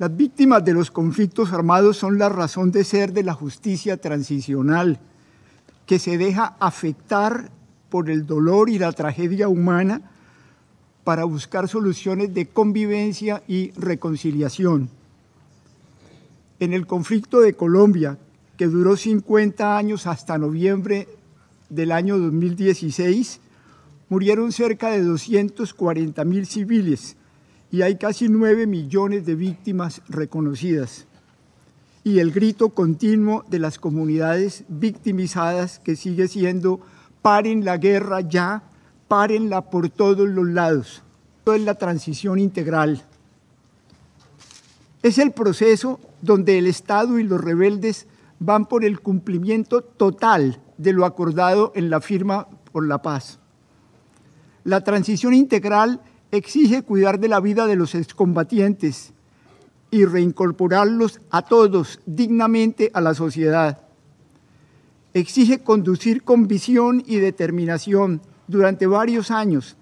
Las víctimas de los conflictos armados son la razón de ser de la justicia transicional, que se deja afectar por el dolor y la tragedia humana para buscar soluciones de convivencia y reconciliación. En el conflicto de Colombia, que duró 50 años hasta noviembre del año 2016, murieron cerca de 240 mil civiles y hay casi 9 millones de víctimas reconocidas. Y el grito continuo de las comunidades victimizadas que sigue siendo paren la guerra ya, párenla por todos los lados. Esto es la transición integral. Es el proceso donde el Estado y los rebeldes van por el cumplimiento total de lo acordado en la firma por la paz. La transición integral exige cuidar de la vida de los excombatientes y reincorporarlos a todos dignamente a la sociedad. Exige conducir con visión y determinación durante varios años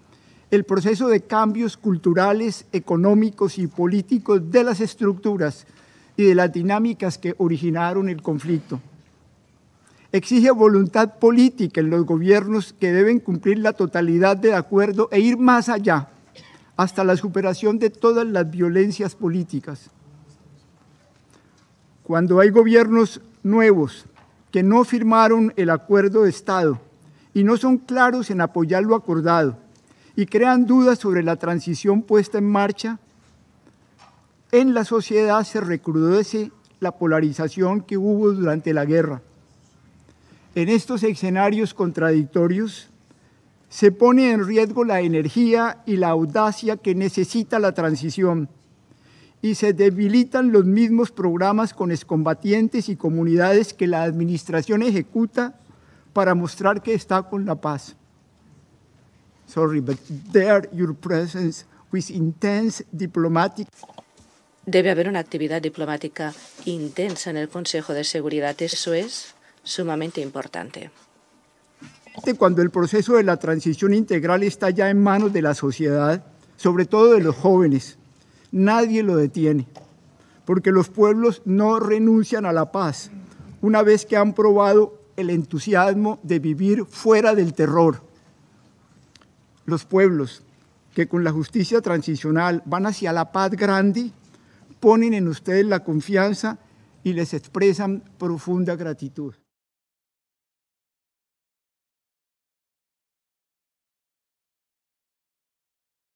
el proceso de cambios culturales, económicos y políticos de las estructuras y de las dinámicas que originaron el conflicto. Exige voluntad política en los gobiernos que deben cumplir la totalidad del acuerdo e ir más allá hasta la superación de todas las violencias políticas. Cuando hay gobiernos nuevos que no firmaron el acuerdo de Estado y no son claros en apoyar lo acordado y crean dudas sobre la transición puesta en marcha, en la sociedad se recrudece la polarización que hubo durante la guerra. En estos escenarios contradictorios, se pone en riesgo la energía y la audacia que necesita la transición y se debilitan los mismos programas con excombatientes y comunidades que la administración ejecuta para mostrar que está con la paz. Sorry, but there your presence with intense diplomatic Debe haber una actividad diplomática intensa en el Consejo de Seguridad. Eso es sumamente importante cuando el proceso de la transición integral está ya en manos de la sociedad, sobre todo de los jóvenes. Nadie lo detiene, porque los pueblos no renuncian a la paz una vez que han probado el entusiasmo de vivir fuera del terror. Los pueblos que con la justicia transicional van hacia la paz grande, ponen en ustedes la confianza y les expresan profunda gratitud.